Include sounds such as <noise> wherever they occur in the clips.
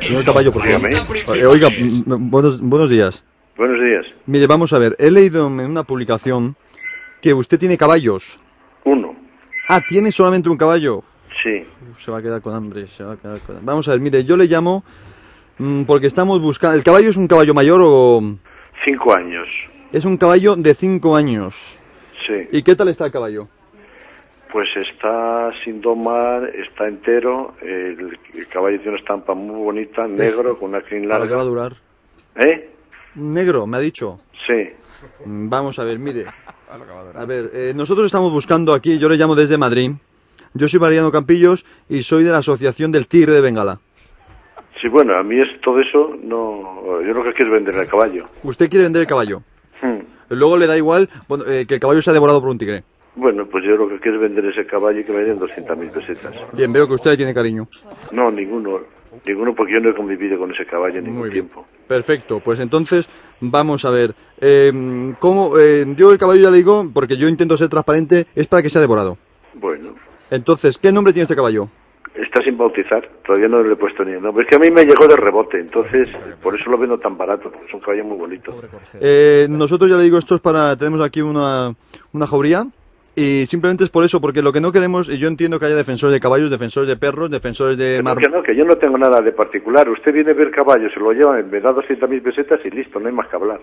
Señor Caballo, por favor. Eh, oiga, buenos, buenos días. Buenos días. Mire, vamos a ver. He leído en una publicación que usted tiene caballos. Uno. Ah, tiene solamente un caballo. Sí. Uf, se va a quedar con hambre, se va a quedar con Vamos a ver, mire, yo le llamo mm, porque estamos buscando... ¿El caballo es un caballo mayor o...? Cinco años. Es un caballo de 5 años. Sí. ¿Y qué tal está el caballo? Pues está sin domar, está entero. El, el caballo tiene una estampa muy bonita, negro, con una crin ¿Para qué va a larga. durar? ¿Eh? Negro, me ha dicho. Sí. Mm, Vamos a ver, mire. <laughs> A ver, eh, nosotros estamos buscando aquí, yo le llamo desde Madrid. Yo soy Mariano Campillos y soy de la Asociación del Tigre de Bengala. Sí, bueno, a mí es todo eso, no. Yo lo que quiero es vender el caballo. Usted quiere vender el caballo. Hmm. Luego le da igual bueno, eh, que el caballo sea devorado por un tigre. Bueno, pues yo lo que quiero es vender ese caballo y que me den 200.000 pesetas. Bien, veo que usted tiene cariño. No, ninguno. Ninguno porque yo no he convivido con ese caballo en ningún Muy bien. tiempo. Perfecto, pues entonces vamos a ver. Eh, ¿cómo, eh, yo el caballo ya le digo, porque yo intento ser transparente, es para que sea devorado. Bueno, Entonces, ¿qué nombre tiene este caballo? está sin bautizar. Todavía no le he puesto ni el nombre. Es que a mí me llegó de rebote, entonces por eso lo vendo tan barato, porque es un caballo muy bonito. Eh, nosotros ya le digo, esto es para, tenemos aquí una, una jauría y simplemente es por eso, porque lo que no queremos, y yo entiendo que haya defensores de caballos, defensores de perros, defensores de mar... que no, que yo no tengo nada de particular. Usted viene a ver caballo, se lo lleva, me da 200.000 pesetas y listo, no hay más que hablar.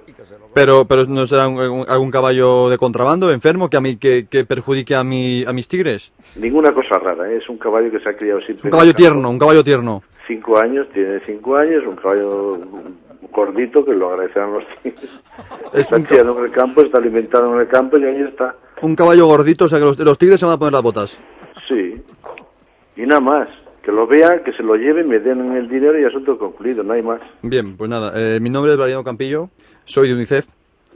Pero, pero no será un- algún caballo de contrabando, enfermo, que a mí, que, que perjudique a mi, a mis tigres. Ninguna cosa rara, ¿eh? es un caballo que se ha criado siempre. Un caballo tierno, un caballo tierno. Cinco años, tiene cinco años, un caballo gordito que lo agradecerán los tigres. Es Está criado en el campo, está alimentado en el campo y ahí está. Un caballo gordito, o sea que los, los tigres se van a poner las botas. Sí. Y nada más. Que lo vean, que se lo lleven, me den el dinero y asunto concluido, no hay más. Bien, pues nada, eh, mi nombre es Mariano Campillo, soy de UNICEF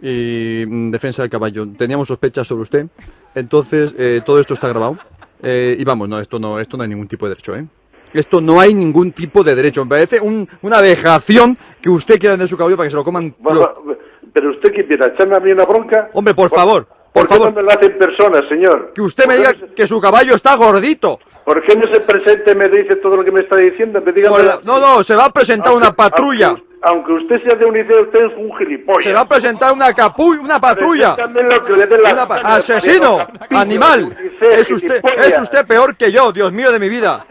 y mm, defensa del caballo. Teníamos sospechas sobre usted, entonces eh, todo esto está grabado. Eh, y vamos, no, esto no, esto no hay ningún tipo de derecho, ¿eh? Esto no hay ningún tipo de derecho. Me parece un- una vejación que usted quiera vender su caballo para que se lo coman. Va- va- Pero usted qué piensa, echarme a mí una bronca. Hombre, por favor, por ¿Por qué favor. no me lo hace en persona, señor? Que usted me ¿Por diga qué no se- que su caballo está gordito. ¿Por qué no se presente y me dice todo lo que me está diciendo? Me diga Por- No, no, se va a presentar una patrulla. Aunque, aunque usted sea de UNICEF, usted es un gilipollas. Se va a presentar una capu una patrulla. Lo que le dé la Una pa- gana, ¡Asesino! Campillo, ¡Animal! UNICEF, Es usted, gilipollas. es usted peor que yo, Dios mío de mi vida.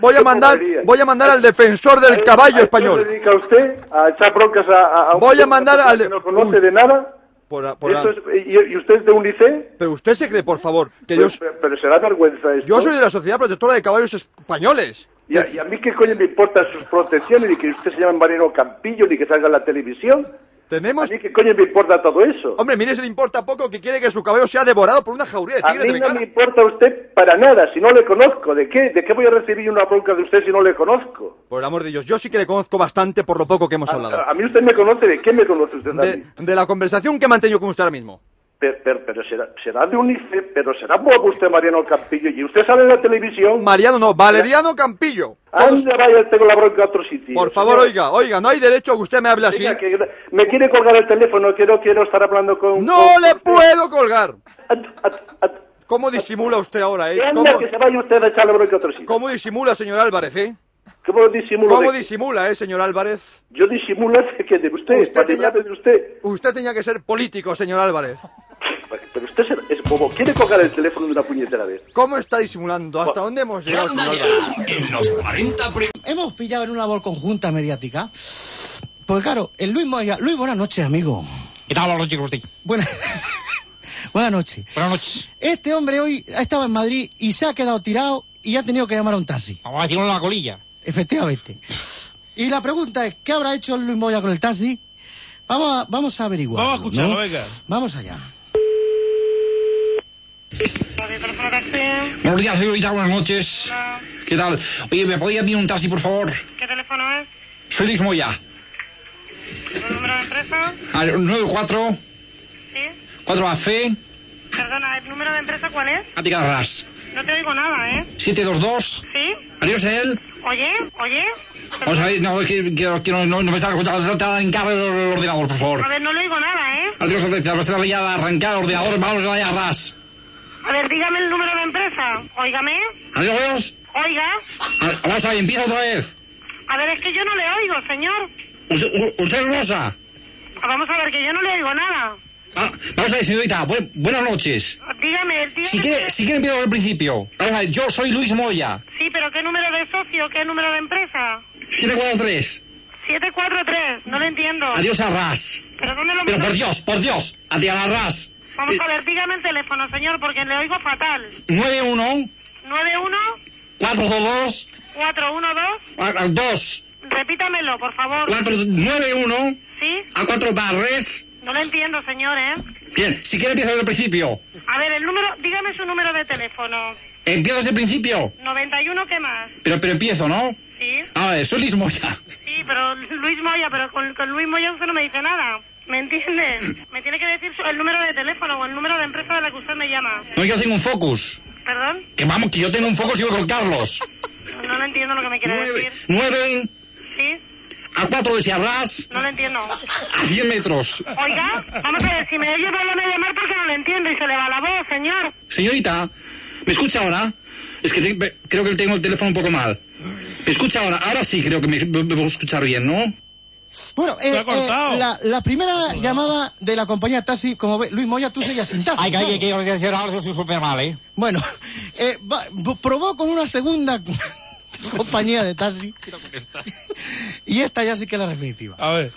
Voy a Qué mandar, voy a mandar al defensor ¿A del caballo a eso español. se dedica usted a echar broncas a, a- a un Voy a mandar al que no conoce de nada? Por por Eso es- y, usted es de UNICEF? Pero usted se cree, por favor, que yo, Pues, pero, pero será vergüenza esto. yo soy de la Sociedad Protectora de Caballos Españoles. Y a, y a mí qué coño me importan sus protecciones, ni que usted se llame Mariano Campillo, ni que salga en la televisión. A Tenemos... mí qué coño me importa todo eso. Hombre, mire, se le importa poco que quiere que su caballo sea devorado por una jauría de A tigres de mí no Bengala. me importa usted para nada, si no le conozco. ¿De qué? ¿De qué voy a recibir una bronca de usted si no le conozco? Por el amor de Dios, yo sí que le conozco bastante por lo poco que hemos A, hablado. a- a mí usted me conoce, ¿de qué me conoce usted a De, mí? de la conversación que he mantenido con usted ahora mismo. Pero, pero, pero será, será de UNICEF, pero será bobo usted Mariano Campillo, y usted sale en la televisión. Mariano no, Valeriano Campillo. Todos- Anda, vaya, tengo la bronca a otro sitio. Por favor, señor. oiga, oiga, no hay derecho a que usted me hable así. Diga que me quiere colgar el teléfono, quiero, quiero estar hablando con... No con- le puedo colgar. At- at- at- ¿Cómo disimula usted ahora, eh? Anda, ¿Cómo, que se vaya usted a echar la bronca a otro sitio. cómo disimula, señor Álvarez, eh? ¿Cómo disimulo? ¿Cómo de- disimula, eh, señor Álvarez? Yo disimulo de <laughs> que de usted, Usted tenía- de usted. Usted tenía que ser político, señor Álvarez. Pero usted es- es bobo, quiere colgar el teléfono de una puñetera vez. ¿Cómo está disimulando? ¿Hasta dónde hemos llegado, señor? En los 40 prim- Hemos pillado en una labor conjunta mediática. Pues claro, el Luis Moya. Luis, buenas noches, amigo. ¿Qué tal, los chicos? Buena- <laughs> buenas noches. Buenas noches. Este hombre hoy ha estado en Madrid y se ha quedado tirado y ha tenido que llamar a un taxi. Vamos a decirlo en la colilla. Efectivamente. Y la pregunta es, ¿qué habrá hecho el Luis Moya con el taxi? Vamos a, vamos a averiguar. Vamos a escucharlo, venga. Vamos allá. Buenos días, señorita, buenas noches. ¿Qué tal? Oye, ¿me podía pedir un taxi, por favor? ¿Qué teléfono es? Soy Luis Moya. ¿El número de empresa? Al 94 ¿Sí? 4 AC, Perdona, ¿el número de empresa cuál es? Ática de Ras. No te oigo nada, ¿eh? 722. ¿Sí? Adiós, él. ¿Oye? ¿Oye? Vamos a ver, no, es que, que- que no, no, no me está escuchando. Trata de arrancar el ordenador, por A favor. ver, no le oigo nada, ¿eh? Adiós, Alexa, vas a arrancar el ordenador. Vamos a a Ras. A ver, dígame el número de empresa. Óigame. Adiós. Oiga. A- Vamos a ver, empieza otra vez. A ver, es que yo no le oigo, señor. ¿Usted, usted es Rosa? Vamos a ver, que yo no le oigo nada. Ah, vamos a ver, señorita, buen- buenas noches. Dígame, dígame. Si quiere, si quiere empiezo al principio. Vamos a ver, yo soy Luis Moya, Sí, pero ¿qué número de socio? ¿Qué número de empresa? 743. 743, no lo entiendo. Adiós a ras. ¿Pero dónde lo Pero por Dios, por Dios, adiós a ras. Vamos a ver, dígame el teléfono, señor, porque le oigo fatal. 91 91 422 412 2 Repítamelo, por favor. 491 ¿Sí? a 4 barres. No lo entiendo, señor, ¿eh? Bien, si quiere empiezo desde el principio. A ver, el número, dígame su número de teléfono. Empiezo desde el principio. 91, ¿qué más? Pero, pero empiezo, ¿no? Sí, A ver, soy Luis Moya. sí, pero Luis Moya, pero con, con Luis Moya usted no me dice nada. ¿Me entiende? Me tiene que decir el número de teléfono o el número de empresa de la que usted me llama. No, yo tengo un Focus. ¿Perdón? Que vamos, que yo tengo un Focus y voy con Carlos. No, lo entiendo lo que me quiere 9, decir. 9 ¿Sí? a 4 de Siarras No lo entiendo. a 100 metros. Oiga, vamos a ver, si me oye, vuelve a llamar porque no lo entiendo y se le va la voz, señor. Señorita, ¿me escucha ahora? Es que te- creo que tengo el teléfono un poco mal. ¿Me escucha ahora? Ahora sí creo que me, me, me puedo escuchar bien, ¿no? Bueno, eh, eh, la, la primera llamada de la compañía taxi, como ve, Luis Moya, tú seguías sin taxi. Ay, que, que, que yo decía ahora soy súper mal, ¿eh? Bueno, <laughs> eh, va- probó con una segunda <laughs> compañía de taxi. <laughs> Y esta ya sí que es la definitiva. A ver.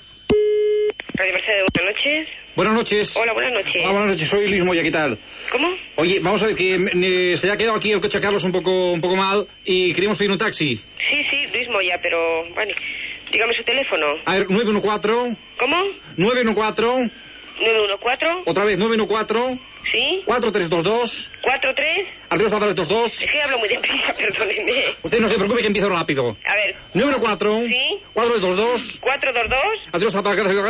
Radio Mercedes, buenas noches. Buenas noches. Hola, buenas noches. Hola, buenas noches. Soy Luis Moya, ¿qué tal? ¿Cómo? Oye, vamos a ver que eh, se ha quedado aquí el coche Carlos un poco, un poco mal y queríamos pedir un taxi. Sí, sí, Luis Moya, pero... Bueno, dígame su teléfono. A ver, 914, ¿Cómo? 914, 914, otra vez 914, ¿sí? 4322, 43. adiós 4322. Es que hablo muy deprisa, <laughs> perdóneme. Usted no se preocupe que empiezo rápido. A ver, 914, Sí. 4322, 422. adiós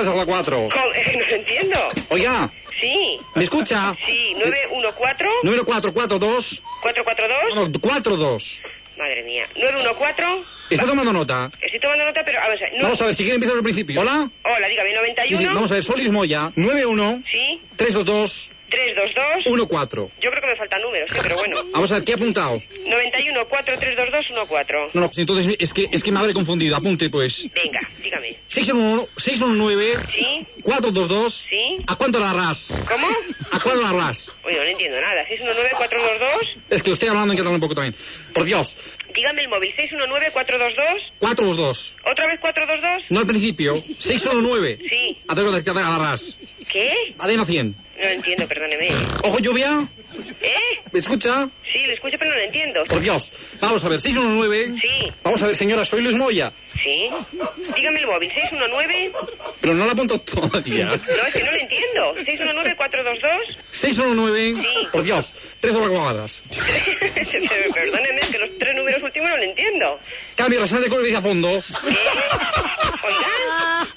a la 4. Con- Es que no lo entiendo. Oiga, Sí. ¿me escucha? Sí, 914, 9442, 442. no, 42. Madre mía. 914. Está tomando nota. Estoy tomando nota, pero a ver, no- Vamos a ver, si quiere empezar al principio. ¿Hola? Hola, dígame, 91. Sí, sí, vamos a ver, Solis Moya, 91 Sí, 322 322. 14. Yo creo que me faltan números, sí, pero bueno. <laughs> Vamos a ver, ¿qué ha apuntado? 91 4322 14. No, no, pues entonces es que, es que me habré confundido. Apunte, pues. Venga, dígame. 619, 619 ¿Sí? 422. ¿Sí? ¿A cuánto la ras? ¿Cómo? ¿A cuánto la ras? Oye, no le entiendo nada. 619 422. Es que estoy hablando en catalán un poco también. Por Dios. Dígame el móvil. 619 422. 422. ¿Otra vez 422? No al principio. 619. <laughs> Sí. A ver que la ras. ¿Qué? Adena 100. No entiendo, perdóneme. Ojo lluvia. ¿Eh? ¿Me escucha? Sí, lo escucho, pero no lo entiendo. Por Dios. Vamos a ver, 619. Sí. Vamos a ver, señora, soy Luis Moya. Sí. Dígame el móvil. 619. Pero no la apunto todavía. No, es que no lo entiendo. 619 422. 619. Sí. Por Dios. Tres cuadradas. <laughs> Perdóneme, es que los tres números últimos no lo entiendo. Cambio rasante de color a fondo. ¿Qué? ¿Oiga?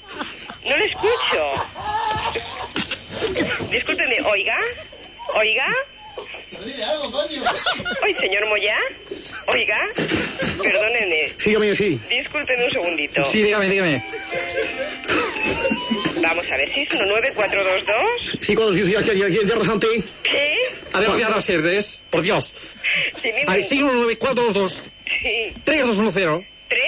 No lo escucho. Discúlpeme, ¿oiga? ¿Oiga? <laughs> Oye, señor Moya. ¿Oiga? Perdóneme. Sí, amigo, sí. Discúlpeme un segundito. Sí, dígame, dígame. Vamos a ver, 619 422. Sí, cuando sí, sí, sí, sí, sí, rasante. ¿Qué? Las verdes. Por Dios. Dime, A ver, 619 422 Sí. 3210. ¿Tres?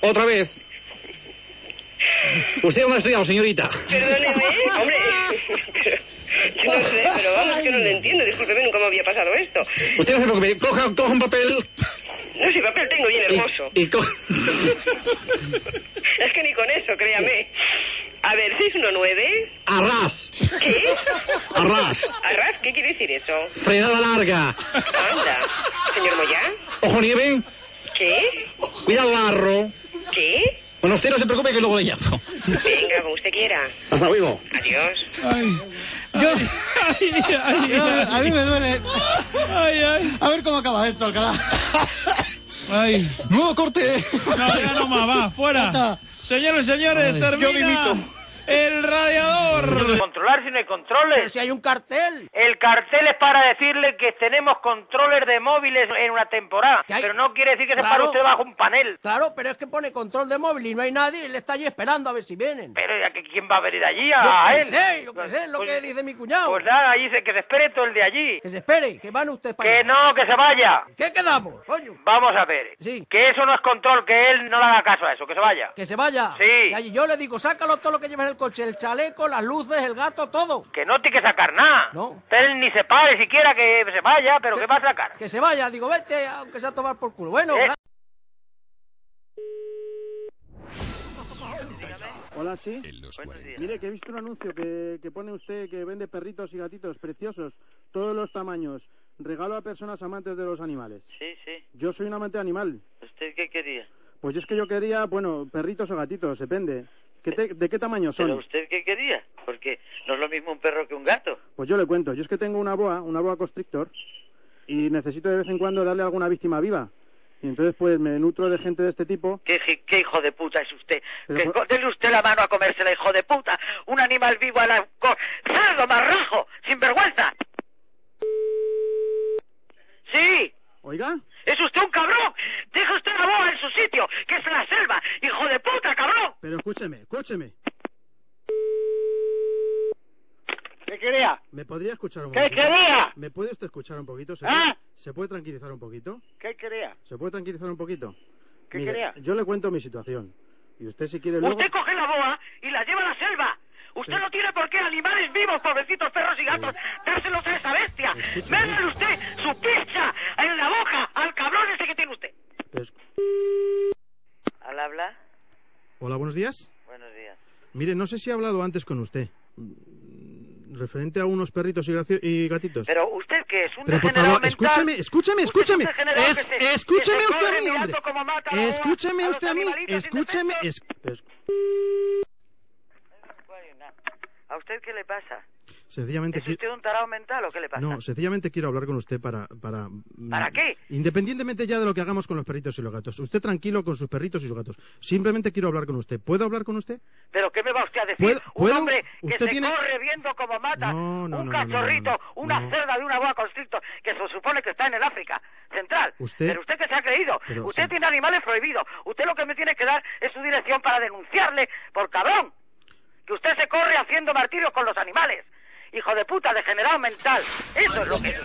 Otra vez. <laughs> ¿Usted dónde ha estudiado, señorita? Perdóneme. <laughs> Hombre, pero, yo <laughs> no sé, pero vamos, que no lo entiendo. Discúlpeme, nunca me había pasado esto. Usted no se preocupe. Coja, coja un papel. No, si papel tengo bien hermoso. Y, co- <laughs> Es que ni con eso, créame. A ver, 619. Arras. ¿Qué? Arras. ¿Arras? ¿Qué quiere decir eso? Frenada larga. Anda. Señor Moya. Ojo nieve. ¿Qué? Cuidado barro. ¿Qué? Bueno, usted no se preocupe que luego le llamo. Venga, como usted quiera. Hasta luego. Adiós. Ay. Yo, Ay, ay, yo- a mí me duele. ay, ay, A ver cómo acaba esto, Alcalá. ay. Nuevo corte. No, ya no más, va, fuera. está. Señores, señores, Ay. termina. Yo El radiador. Controlar si no hay controles. Pero si hay un cartel. El cartel es para decirle que tenemos controles de móviles en una temporada. Pero no quiere decir que se para usted bajo un panel. Claro, pero es que pone control de móvil y no hay nadie y él está allí esperando a ver si vienen. Pero ya que quién va a venir allí a él. sé, yo qué sé, es lo Pues- que dice mi cuñado. Pues nada, dice que se espere todo el de allí. Que se espere, que van ustedes para Que allá. no, que se vaya. ¿Qué quedamos, coño? Vamos a ver. Sí. Que eso no es control, que él no le haga caso a eso, que se vaya. Que se vaya. Sí. Y allí yo le digo, sácalo todo lo que llevas en el coche, el chaleco, las luces, el gato, todo. Que no tiene que sacar nada. No. Él ni se pare siquiera que se vaya, pero Que- ¿qué va a sacar? Que se vaya, digo, vete, aunque sea a tomar por culo. Bueno, Eh. Hola, sí. Buenos días. Mire, que he visto un anuncio que, que pone usted que vende perritos y gatitos preciosos, todos los tamaños. Regalo a personas amantes de los animales. Sí, sí. Yo soy un amante animal. ¿Usted qué quería? Pues es que yo quería, bueno, perritos o gatitos, depende. ¿Qué te- ¿De qué tamaño ¿Pero son? usted qué quería? Porque no es lo mismo un perro que un gato. Pues yo le cuento. Yo es que tengo una boa, una boa constrictor, y necesito de vez en cuando darle a alguna víctima viva. Y entonces, pues me nutro de gente de este tipo. ¿Qué, hijo de puta es usted? Pero Que dele usted la mano a comérsela, hijo de puta. Un animal vivo a la... ¡Cerdo, marrajo! ¡Sin vergüenza! ¡Sí! Oiga, ¡Es usted un cabrón! ¡Deja usted la boa en su sitio, que es la selva! ¡Hijo de puta, cabrón! pero escúcheme, escúcheme. ¿Qué quería? ¿Me podría escuchar un ¿Qué poquito? quería? ¿Me puede usted escuchar un poquito? ¿Se, ¿Ah? ¿Se puede tranquilizar un poquito? ¿Qué quería? ¿Se puede tranquilizar un poquito? ¿Qué Mire, quería? Yo le cuento mi situación. Y usted si quiere luego... Usted coge la boa y la lleva a la selva. Usted no tiene por qué animales vivos, pobrecitos perros y gatos, dárselos a esa bestia. Usted su pizza en la boca al cabrón ese que tiene usted. Es- ¿Al habla? Hola, buenos días. Buenos días. Mire, no sé si he hablado antes con usted. Mm, Referente a unos perritos y, gatitos. Pero usted que es un Pero por favor, mental. escúcheme, escúcheme, Usted es un escúcheme. degenerado Es- que se- escúcheme que se usted a mí, hombre. a a usted a mí. Escúcheme. es- ¿A usted qué le pasa? Sencillamente ¿Es usted un tarado mental o qué le pasa? No, sencillamente quiero hablar con usted para, para... ¿Para qué? Independientemente ya de lo que hagamos con los perritos y los gatos. Usted tranquilo con sus perritos y sus gatos. Simplemente quiero hablar con usted. ¿Puedo hablar con usted? ¿Pero qué me va usted a decir? ¿Puedo- un hombre que ¿Usted se tiene- corre viendo cómo mata No, no, un no, cachorrito, una cerda de una boa constrictor que se supone que está en el África Central. Usted- Pero usted que se ha creído. Pero usted sí. tiene animales prohibidos. Usted lo que me tiene que dar es su dirección para denunciarle por cabrón. Que usted se corre haciendo martirios con los animales. Hijo de puta, degenerado mental. Eso es lo que es